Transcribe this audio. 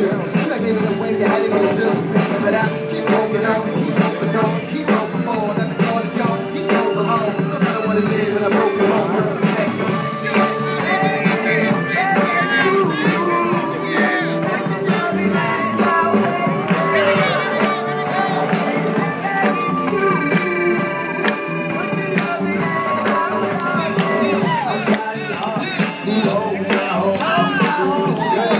I You it giving away your head if you do. But I keep moving on, keep moving on, keep moving forward. Let the part is yours, keep moving home. Cause I don't wanna live in a broken home. Oh, no. Oh, no.